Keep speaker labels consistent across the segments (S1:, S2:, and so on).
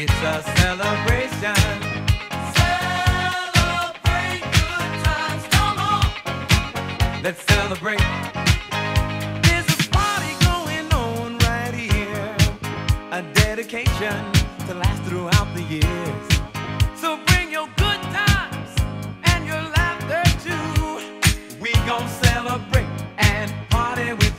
S1: It's a celebration. Celebrate good times, come on! Let's celebrate. There's a party going on right here, a dedication to last throughout the years. So bring your good times and your laughter too. We gon' celebrate and party with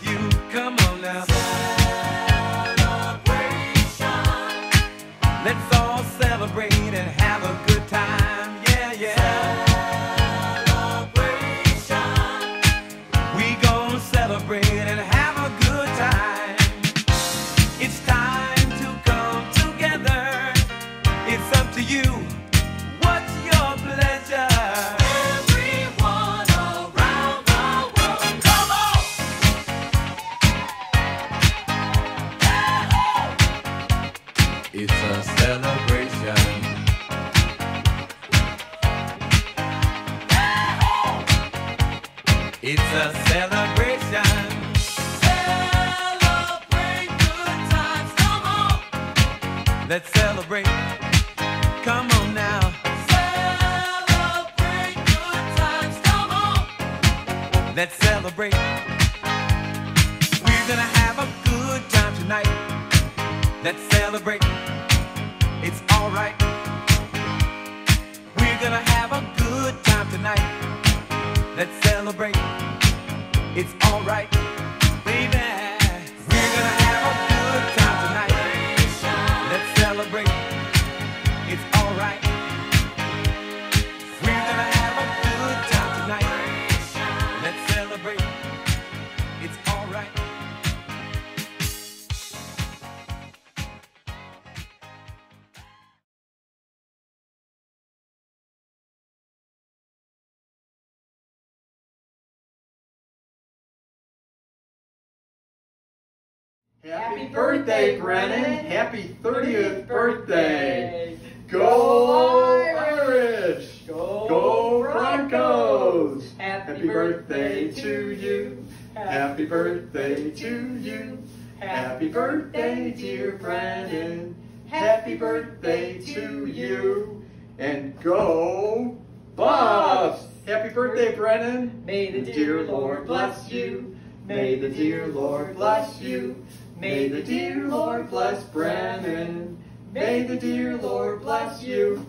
S2: Happy birthday, Brennan! Happy 30th birthday! Go Irish! Go Broncos! Happy birthday to you! Happy birthday to you! Happy birthday, dear Brennan! Happy birthday to you! And go Buffs! Happy birthday, Brennan! May the dear Lord bless you! May the dear Lord bless you! May the dear Lord bless Brennan. May the dear Lord bless you.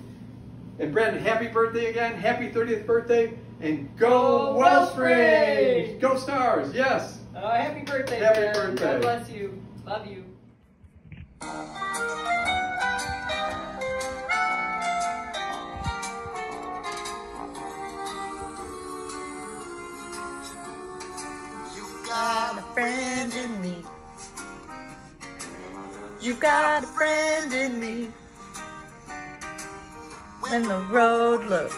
S2: And Brennan, happy birthday again. Happy 30th birthday. And go Wellspring! Go Stars, yes.
S3: Oh, happy birthday,
S2: Happy
S3: Bear.
S2: birthday.
S3: God bless you. Love you.
S4: You've got a friend You've got a friend in me. When the road looks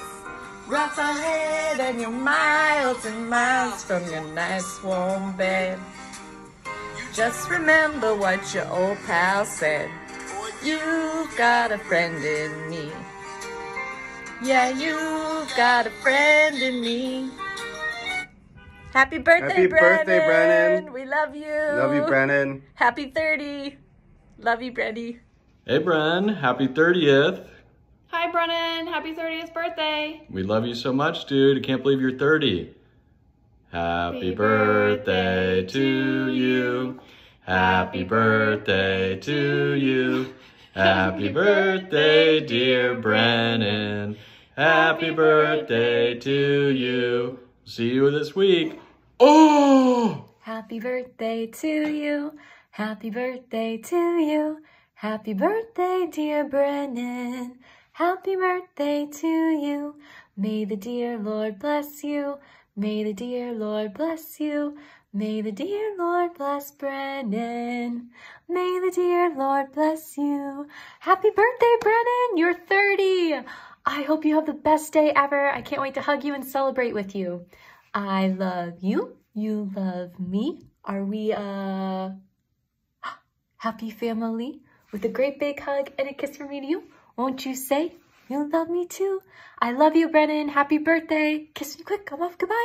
S4: rough ahead and you're miles and miles from your nice warm bed, just remember what your old pal said. You've got a friend in me. Yeah, you've got a friend in me. Happy birthday,
S5: Happy
S4: Brennan.
S5: birthday, Brennan.
S4: We love you.
S5: Love you, Brennan.
S4: Happy 30. Love you, Brenny.
S6: Hey, Bren, happy 30th.
S7: Hi, Brennan. Happy 30th birthday.
S6: We love you so much, dude. I can't believe you're 30. Happy birthday to you. Happy birthday to you. Happy birthday, dear Brennan. Happy birthday to you. See you this week. Oh!
S4: Happy birthday to you. Happy birthday to you. Happy birthday, dear Brennan. Happy birthday to you. May the dear Lord bless you. May the dear Lord bless you. May the dear Lord bless Brennan. May the dear Lord bless you. Happy birthday, Brennan. You're 30. I hope you have the best day ever. I can't wait to hug you and celebrate with you. I love you. You love me. Are we a happy family? With a great big hug and a kiss from me to you. Won't you say you love me too? I love you, Brennan. Happy birthday. Kiss me quick. I'm off. Goodbye.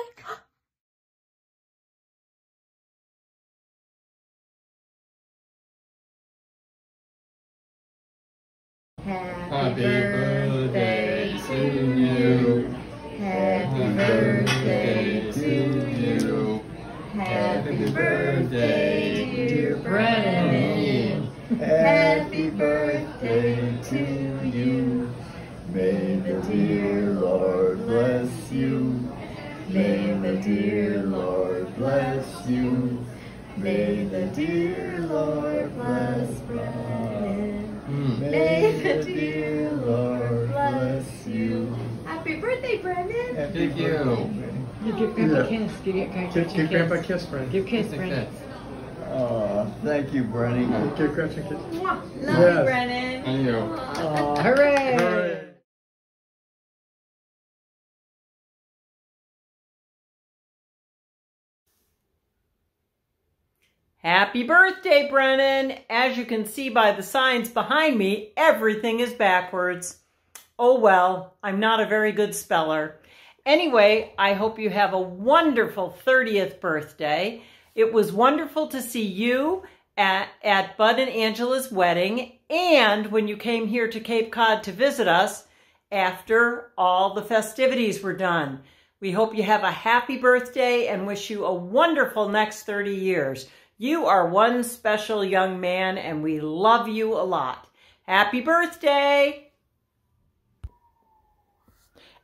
S8: Happy birthday to you. Dear Lord bless you. May the dear Lord bless you. May the dear Lord bless hmm. Brennan. May the dear Lord bless you.
S9: Happy birthday, Brennan.
S8: Thank you.
S9: You give Grandpa
S8: Yeah.
S9: a kiss. Give, give, give,
S8: Give, give Grandpa a kiss, Brennan.
S9: Give kiss, Brennan.
S8: Oh, thank you, Brennan. Give Grandpa a kiss.
S9: Mwah. Love
S8: Yes.
S9: you, Brennan.
S8: And you.
S9: Aw, hooray.
S8: Hooray.
S10: Happy birthday, Brennan! As you can see by the signs behind me, everything is backwards. Oh well, I'm not a very good speller. Anyway, I hope you have a wonderful 30th birthday. It was wonderful to see you at, at Bud and Angela's wedding and when you came here to Cape Cod to visit us after all the festivities were done. We hope you have a happy birthday and wish you a wonderful next 30 years. You are one special young man and we love you a lot. Happy birthday!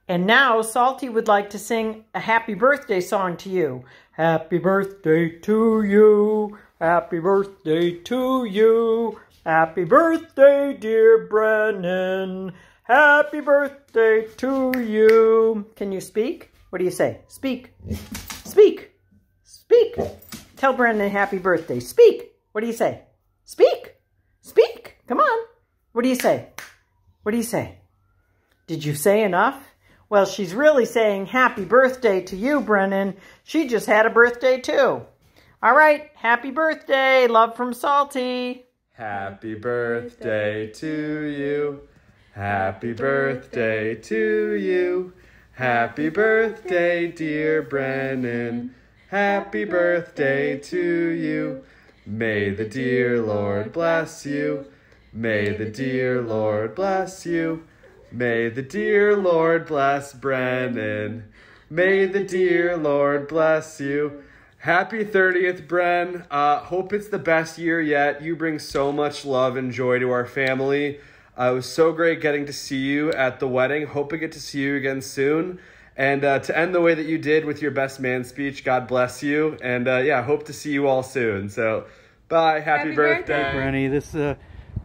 S10: And now Salty would like to sing a happy birthday song to you. Happy birthday to you. Happy birthday to you. Happy birthday, dear Brennan. Happy birthday to you. Can you speak? What do you say? Speak. Speak. Speak. Tell Brennan happy birthday. Speak. What do you say? Speak. Speak. Come on. What do you say? What do you say? Did you say enough? Well, she's really saying happy birthday to you, Brennan. She just had a birthday too. All right. Happy birthday. Love from Salty.
S11: Happy birthday to you. Happy birthday to you. Happy birthday, dear Brennan. Happy birthday to you. May the dear Lord bless you. May the dear Lord bless you. May the dear Lord bless Brennan. May the dear Lord bless you. Happy 30th, Bren. Uh, hope it's the best year yet. You bring so much love and joy to our family. Uh, it was so great getting to see you at the wedding. Hope I get to see you again soon. And uh, to end the way that you did with your best man speech, God bless you. And uh, yeah, hope to see you all soon. So, bye. Happy,
S9: Happy
S11: birthday.
S9: birthday.
S12: Brenny, this is uh,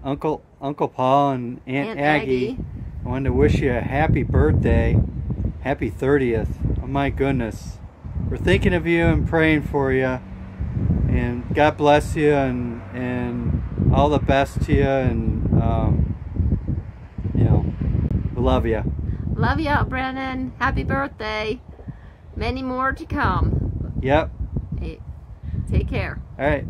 S12: Uncle Uncle Paul and Aunt,
S9: Aunt
S12: Aggie.
S9: Aggie.
S12: I wanted to wish you a happy birthday, happy 30th. Oh my goodness. We're thinking of you and praying for you. And God bless you and, and all the best to you. And, um, you know, we love you.
S13: Love you, Brennan. Happy birthday. Many more to come.
S12: Yep.
S13: Hey, take care.
S12: All right.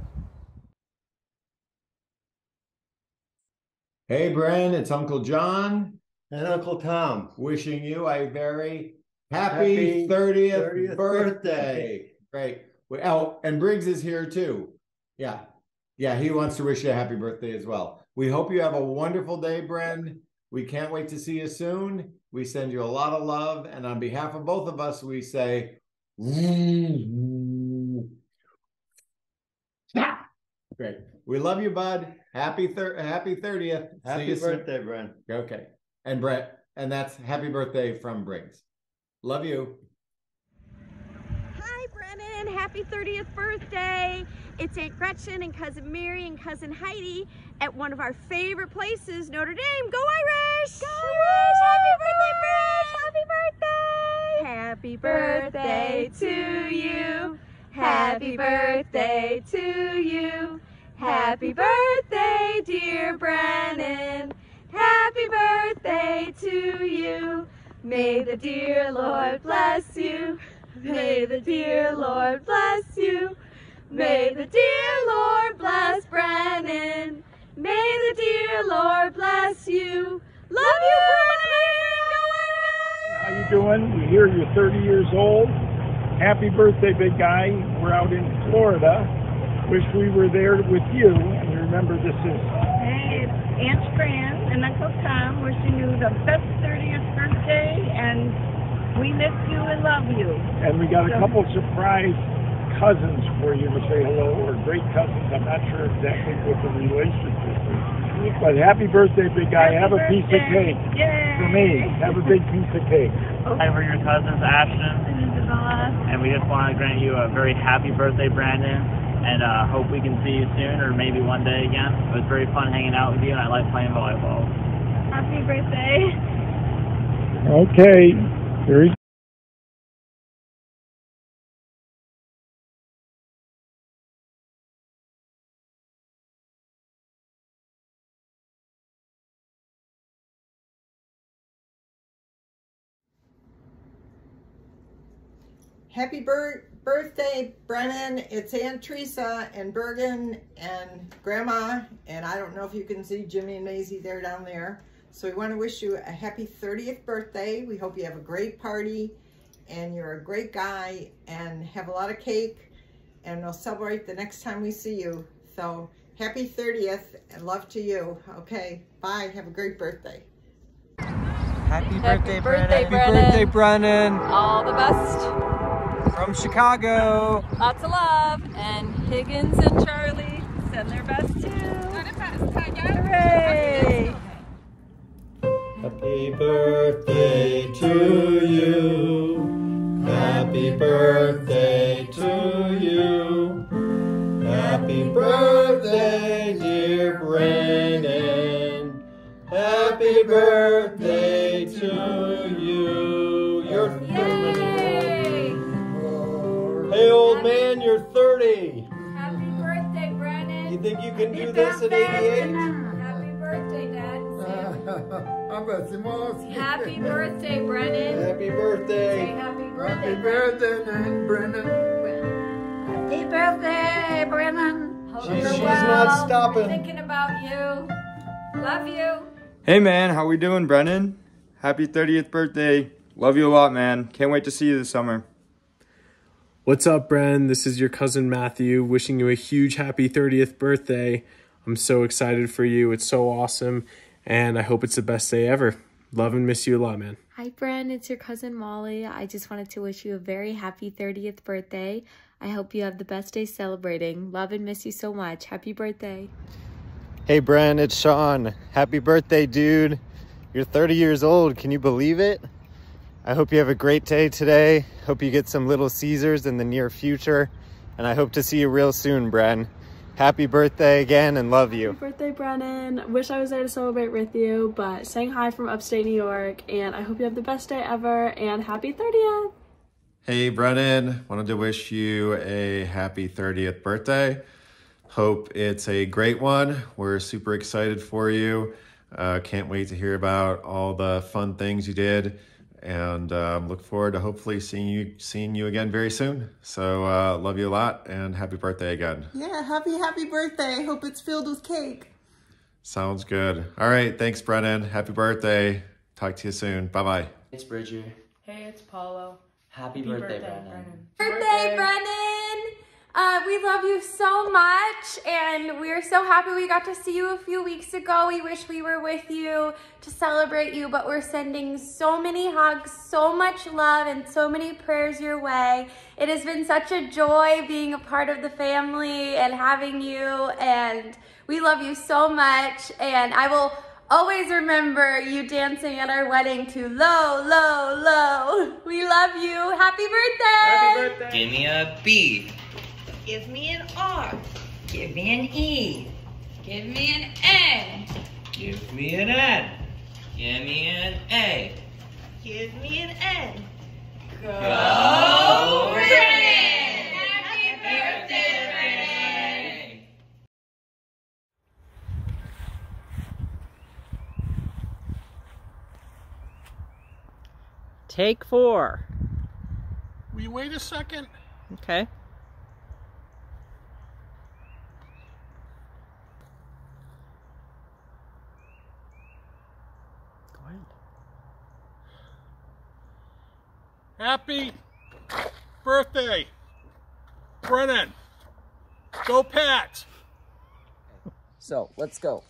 S14: Hey, Bren, it's Uncle John and Uncle Tom wishing you a very happy,
S8: Happy
S14: 30th,
S8: 30th
S14: birthday.
S8: birthday.
S14: Great. Well, Oh, and Briggs is here too. Yeah. Yeah, he wants to wish you a happy birthday as well. We hope you have a wonderful day, Bren. We can't wait to see you soon. We send you a lot of love. And on behalf of both of us, we say, Great. We love you, bud. Happy thir- happy 30th.
S15: Happy
S14: soon.
S15: birthday, Brent.
S14: Okay. And Brett, and that's happy birthday from Briggs. Love you.
S5: Happy 30th birthday. It's Aunt Gretchen and Cousin Mary and Cousin Heidi at one of our favorite places, Notre Dame. Go Irish! Go Irish! Happy birthday, Brett! Happy birthday! Happy birthday to you. Happy birthday to you. Happy birthday, dear Brennan. Happy birthday to you. May the dear Lord bless you. May the dear Lord bless you. May the dear Lord bless Brennan. May the dear Lord bless you. Love you, Brennan.
S16: How you doing? We hear you're 30 years old. Happy birthday, big guy. We're out in Florida. Wish we were there with you. And remember, this is
S17: Hey, it's Aunt Fran and Uncle Tom wishing you the best 30th birthday, and we miss you and love you.
S16: and we got a couple surprise cousins for you to say hello, or great cousins. I'm not sure exactly what the relationship is. But happy birthday, big guy. Have a piece of cake.
S17: Yay!
S16: For me, have a big piece of cake.
S4: Hi, we're your cousins, Ashton,
S17: And Isabella.
S4: and we just want to grant you a very happy birthday, Brandon, and uh, hope we can see you soon or maybe one day again. It was very fun hanging out with you, and I like playing volleyball.
S17: Happy birthday.
S16: Okay.
S18: Happy bir- birthday, Brennan. It's Aunt Teresa and Bergen and Grandma. And I don't know if you can see Jimmy and Maisie there down there. So we want to wish you a happy 30th birthday. We hope you have a great party and you're a great guy and have a lot of cake. And we'll celebrate the next time we see you. So happy 30th and love to you. Okay, bye. Have a great birthday.
S19: Happy
S18: birthday,
S19: Brennan.
S18: birthday,
S19: Happy birthday, Brennan.
S20: All the best.
S19: From Chicago.
S20: Lots of love. And Higgins and Charlie send their best too. Hooray!
S15: Happy birthday to you. Happy birthday to you. Happy birthday, dear Brennan. Happy birthday to you. You're 30. Hey, old man, you're 30.
S3: Happy birthday, Brennan.
S15: You think you can do this at 88?
S3: Happy birthday, Dad.
S21: Happy
S3: Happy birthday, Brennan.
S15: Happy
S3: Say
S15: birthday.
S3: happy birthday.
S21: Happy birthday, Brennan.
S3: Happy birthday, Brennan. Hope
S15: She's- she's
S3: well.
S15: not stopping.
S3: Thinking about you. Love you.
S22: Hey man, how we doing, Brennan? Happy 30th birthday. Love you a lot, man. Can't wait to see you this summer.
S23: What's up, Bren? This is your cousin Matthew wishing you a huge happy 30th birthday. I'm so excited for you. It's so awesome. And I hope it's the best day ever. Love and miss you a lot, man.
S24: Hi, Bren. It's your cousin Molly. I just wanted to wish you a very happy 30th birthday. I hope you have the best day celebrating. Love and miss you so much. Happy birthday.
S15: Hey, Bren, it's Sean. Happy birthday, dude. You're 30 years old. Can you believe it? I hope you have a great day today. Hope you get some Little Caesars in the near future. And I hope to see you real soon, Bren. Happy birthday again and love you.
S7: Happy birthday, Brennan. Wish I was there to celebrate with you, but saying hi from upstate New York, and I hope you have the best day ever, and happy 30th!
S25: Hey, Brennan. Wanted to wish you a happy 30th birthday. Hope it's a great one. We're super excited for you. Uh, can't wait to hear about all the fun things you did, and um, look forward to hopefully seeing you seeing you again very soon. So uh, love you a lot, and happy birthday again.
S26: Yeah, happy, happy birthday. Hope it's filled with cake.
S25: Sounds good. All right, thanks, Brennan. Happy birthday. Talk to you soon. Bye bye.
S27: It's Bridger.
S28: Hey, it's Paulo.
S27: Happy,
S28: Happy
S27: birthday,
S28: birthday,
S27: Brennan.
S3: Birthday, Brennan.
S29: Uh, we love you so much, and we're so happy we got to see you a few weeks ago. We wish we were with you to celebrate you, but we're sending so many hugs, so much love, and so many prayers your way. It has been such a joy being a part of the family and having you, and we love you so much. And I will always remember you dancing at our wedding to Low, Low, Low. We love you. Happy birthday!
S8: Happy birthday.
S30: Give me a B.
S3: Give me an R. Give me an E. Give me an N.
S30: Give me an N. Give me an A.
S3: Give me an N.
S30: Go
S3: Brennan! Happy birthday, Brennan!
S26: Take four.
S31: Will you wait a second?
S26: Okay.
S31: Happy birthday, Brennan. Go Pat.
S32: So let's go.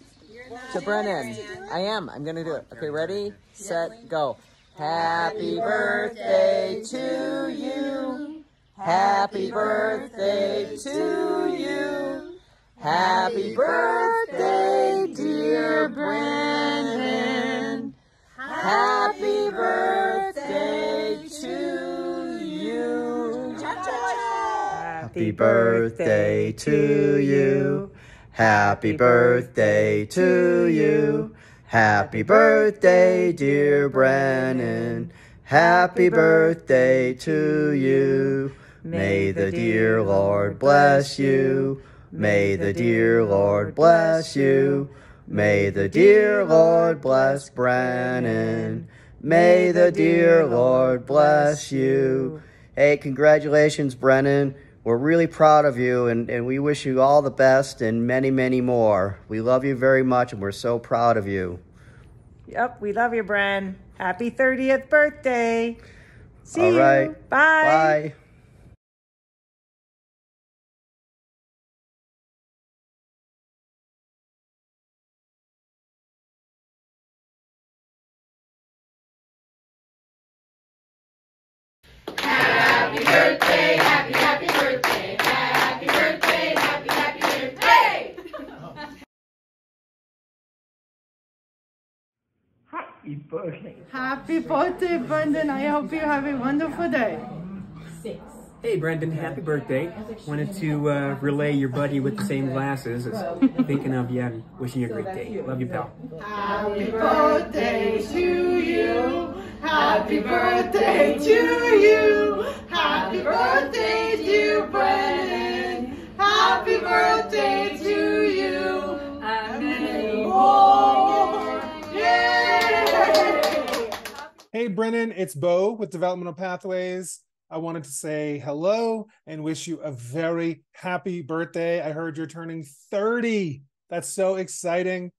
S32: To Brennan. I am. I'm gonna do it. Okay, ready, set, go. Happy birthday to you. Happy birthday to you. Happy birthday, dear Brennan. Happy birthday to you.
S12: Happy birthday to you. Happy birthday, dear Brennan. Happy birthday to you. May the dear Lord bless you. May the dear Lord bless you. May the dear Lord bless Brennan. May the dear Lord bless you. Hey, congratulations, Brennan. We're really proud of you and, and we wish you all the best and many, many more. We love you very much and we're so proud of you.
S26: Yep, we love you, Bren. Happy 30th birthday. See
S12: All
S26: you.
S12: right.
S26: Bye.
S12: Bye.
S3: Happy birthday, happy, happy birthday, happy birthday, happy, happy birthday!
S33: Happy birthday.
S34: Happy birthday, Brennan. I hope you have a wonderful day.
S32: Hey, Brennan, happy birthday. Wanted to uh, relay your buddy with the same glasses as thinking of you and wishing you a great day. Love you, pal.
S34: Happy birthday to you. Happy birthday to you. Happy birthday, dear Brennan. Happy birthday to
S31: Hey, Brennan, it's Bo with Developmental Pathways. I wanted to say hello and wish you a very happy birthday. I heard you're turning 30. That's so exciting.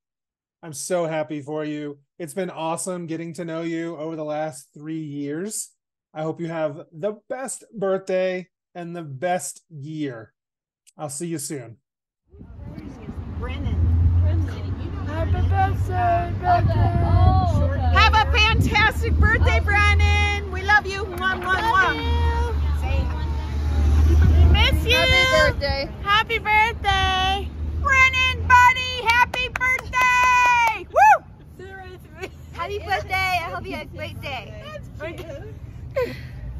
S31: I'm so happy for you. It's been awesome getting to know you over the last three years. I hope you have the best birthday and the best year. I'll see you soon.
S34: Happy birthday, Brennan. Oh, Fantastic birthday, Brennan. We love you. Mwah, mwah, mwah. We miss you. Happy birthday. Happy birthday. Brennan, buddy, happy birthday. Woo!
S13: Happy birthday. I hope you have a great day.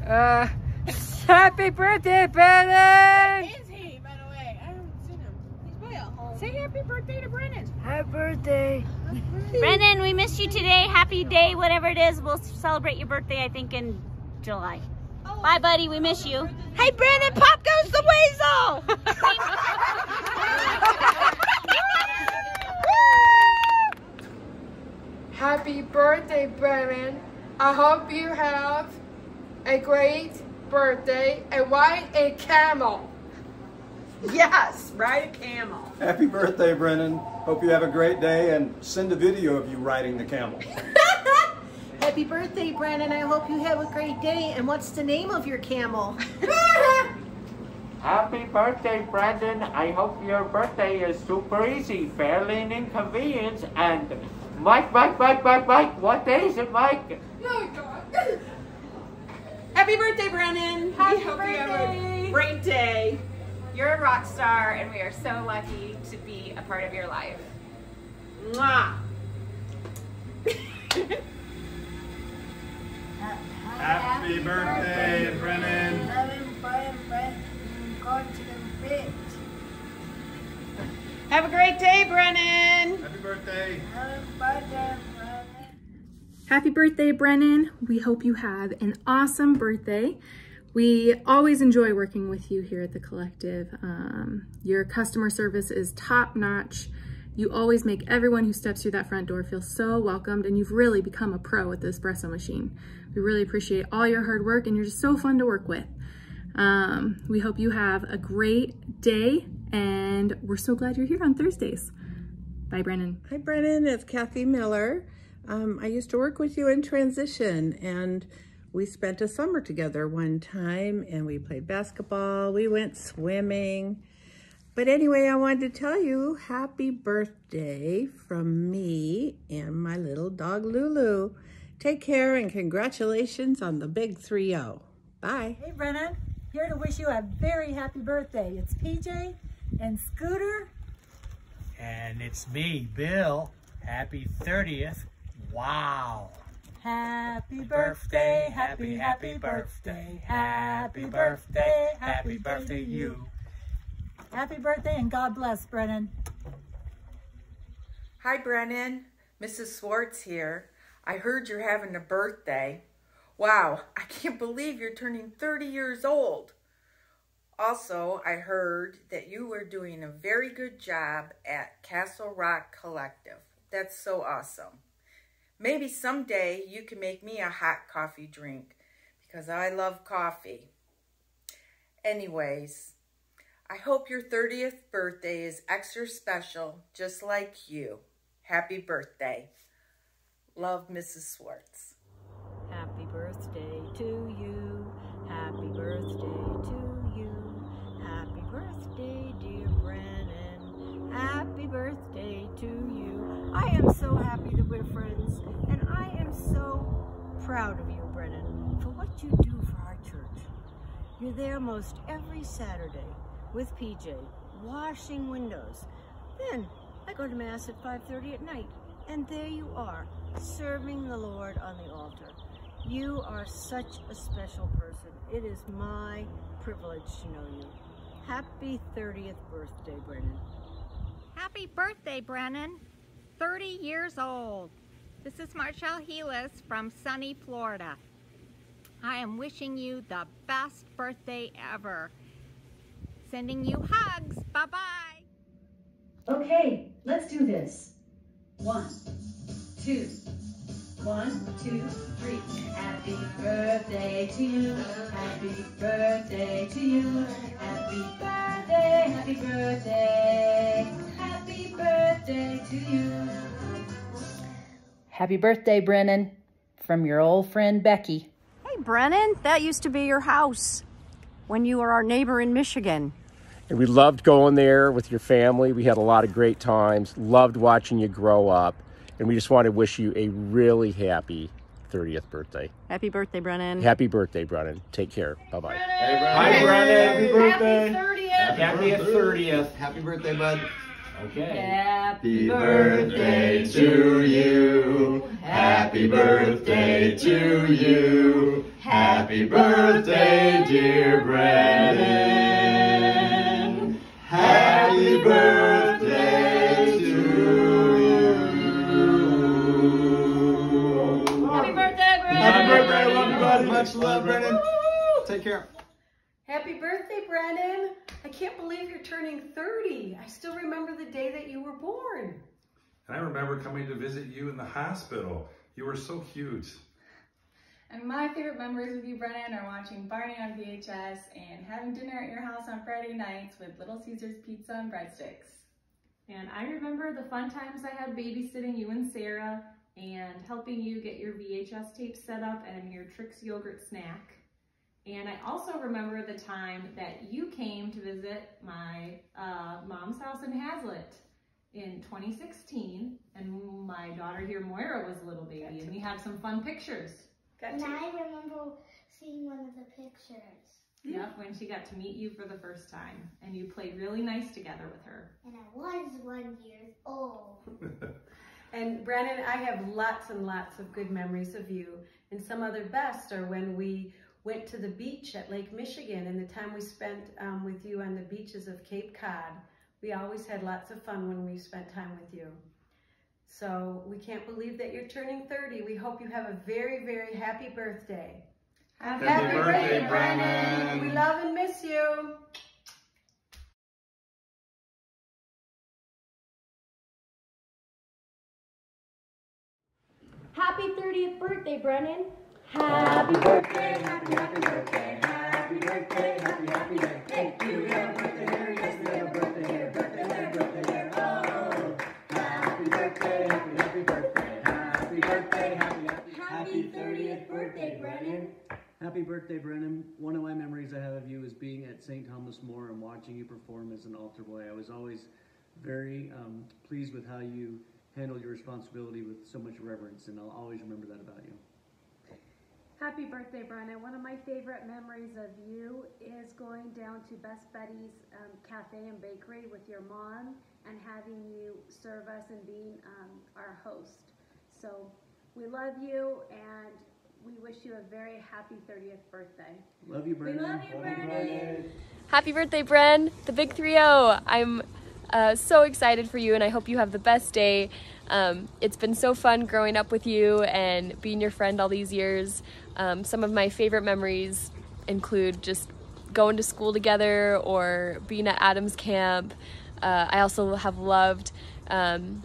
S34: Uh, happy birthday, Brennan.
S3: Is he, by the way? I haven't seen him. He's probably at home.
S34: Say happy birthday to Brennan. Happy birthday.
S13: Brennan, we miss you today. Happy day, whatever it is. We'll celebrate your birthday, I think, in July. Bye, buddy. We miss you.
S34: Hey, Brennan, pop goes the weasel. Happy birthday, Brennan. I hope you have a great birthday and ride a camel.
S26: Yes, ride a camel.
S2: Happy birthday, Brennan. Hope you have a great day and send a video of you riding the camel.
S35: Happy birthday, Brennan. I hope you have a great day. And what's the name of your camel?
S36: Happy birthday, Brandon. I hope your birthday is super easy, fairly and inconvenient. And Mike, Mike, Mike, Mike, Mike, what day is it, Mike?
S34: Happy birthday, Brennan.
S13: Happy
S34: we hope you have
S13: birthday.
S34: a great day.
S13: You're a rock star, and we are so lucky to be a part of your life.
S34: Mwah.
S8: Happy birthday, Brennan.
S34: Have a great day, Brennan.
S8: Happy birthday.
S29: Happy birthday, Brennan. We hope you have an awesome birthday. We always enjoy working with you here at the Collective. Um, your customer service is top notch. You always make everyone who steps through that front door feel so welcomed and you've really become a pro with the espresso machine. We really appreciate all your hard work and you're just so fun to work with. Um, we hope you have a great day and we're so glad you're here on Thursdays. Bye, Brennan.
S37: Hi, Brennan. It's Kathy Miller. Um, I used to work with you in transition, and we spent a summer together one time, and we played basketball. We went swimming. But anyway, I wanted to tell you happy birthday from me and my little dog Lulu. Take care and congratulations on the big 3-0. Bye.
S35: Hey, Brennan. Here to wish you a very happy birthday. It's PJ and Scooter.
S38: And it's me, Bill. Happy 30th. Wow.
S35: Happy birthday, happy, happy birthday, happy birthday, happy birthday to you. Happy birthday and God bless, Brennan.
S39: Hi, Brennan. Mrs. Swartz here. I heard you're having a birthday. Wow, I can't believe you're turning 30 years old. Also, I heard that you were doing a very good job at Castle Rock Collective. That's so awesome. Maybe someday you can make me a hot coffee drink because I love coffee. Anyways, I hope your 30th birthday is extra special, just like you. Happy birthday. Love, Mrs. Swartz.
S35: Happy birthday to you. Happy birthday to you. Happy birthday, dear Brennan. Happy birthday to you. I am so happy that we're friends, and I am so proud of you, Brennan, for what you do for our church. You're there most every Saturday with PJ, washing windows. Then I go to Mass at 5.30 at night, and there you are, serving the Lord on the altar. You are such a special person. It is my privilege to know you. Happy 30th birthday, Brennan.
S40: Happy birthday, Brennan. 30 years old. This is Marshall Helis from sunny Florida. I am wishing you the best birthday ever. Sending you hugs. Bye-bye.
S41: Okay, let's do this. One, two, one, two, three. Happy birthday to you. Happy birthday to you. Happy birthday, happy birthday. Happy birthday to you.
S42: Happy birthday, Brennan, from your old friend Becky.
S43: Hey, Brennan, that used to be your house when you were our neighbor in Michigan.
S44: And we loved going there with your family. We had a lot of great times. Loved watching you grow up. And we just want to wish you a really happy 30th birthday.
S43: Happy birthday, Brennan.
S44: Happy birthday, Brennan. Take care. Bye bye.
S8: Hi, Brennan. Happy birthday.
S40: Happy 30th.
S8: Happy 30th. Happy birthday, bud.
S40: Okay.
S8: Happy birthday to you. Happy birthday to you. Happy birthday, dear Brennan. Happy birthday to you.
S40: Happy birthday, Brennan.
S8: Happy birthday. Love you. Much love, Brennan. Take care.
S35: Happy birthday, Brennan. I can't believe you're turning 30. I still remember the day that you were born.
S45: And I remember coming to visit you in the hospital. You were so cute.
S46: And my favorite memories with you, Brennan, are watching Barney on VHS and having dinner at your house on Friday nights with Little Caesars pizza and breadsticks. And I remember the fun times I had babysitting you and Sarah and helping you get your VHS tape set up and your Trix yogurt snack. And I also remember the time that you came to visit my uh, mom's house in Haslett in 2016. And my daughter here, Moira, was a little baby. And we have some fun pictures.
S47: And I remember seeing one of the pictures.
S46: Yep, when she got to meet you for the first time. And you played really nice together with her.
S47: And I was one years old.
S48: And Brandon, I have lots and lots of good memories of you. And some other best are when we went to the beach at Lake Michigan and the time we spent um, with you on the beaches of Cape Cod. We always had lots of fun when we spent time with you. So we can't believe that you're turning 30. We hope you have a very, very happy birthday.
S8: Happy, happy birthday, Brennan.
S48: We love and miss you.
S29: Happy 30th birthday, Brennan.
S3: Happy birthday, happy, happy birthday, happy birthday, happy, happy birthday. You have a birthday here, yes, we have a birthday here, birthday here, birthday here. Oh, happy birthday, happy, happy birthday, happy birthday, happy, happy, happy 30th birthday, Brennan.
S49: Happy birthday, Brennan. One of my memories I have of you is being at St. Thomas More and watching you perform as an altar boy. I was always very um, pleased with how you handled your responsibility with so much reverence, and I'll always remember that about you.
S50: Happy birthday, Brennan. One of my favorite memories of you is going down to Best Buddy's um, Cafe and Bakery with your mom and having you serve us and being um, our host. So we love you and we wish you a very happy 30th birthday.
S49: Love you, Brennan.
S50: We love you, Brennan.
S51: Happy birthday, Bren, the big 3-0. I'm uh, so excited for you and I hope you have the best day. Um, it's been so fun growing up with you and being your friend all these years. Um, some of my favorite memories include just going to school together or being at Adams Camp. Uh, I also have loved um,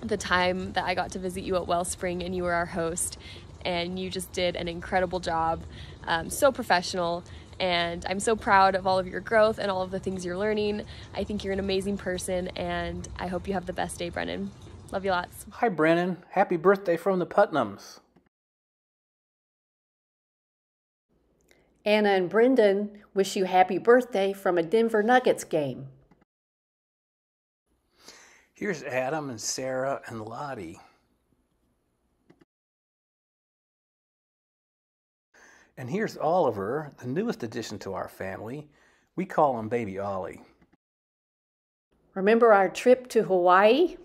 S51: the time that I got to visit you at Wellspring and you were our host and you just did an incredible job. Um, so professional and I'm so proud of all of your growth and all of the things you're learning. I think you're an amazing person and I hope you have the best day, Brennan. Love you lots.
S52: Hi, Brennan. Happy birthday from the Putnams.
S43: Anna and Brendan wish you happy birthday from a Denver Nuggets game.
S52: Here's Adam and Sarah and Lottie. And here's Oliver, the newest addition to our family. We call him Baby Ollie.
S43: Remember our trip to Hawaii?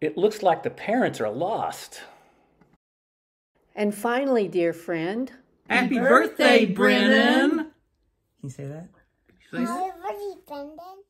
S52: It looks like the parents are lost.
S43: And finally, dear friend,
S53: Happy birthday, Brennan.
S54: Can you say that?
S47: Happy birthday, Brennan.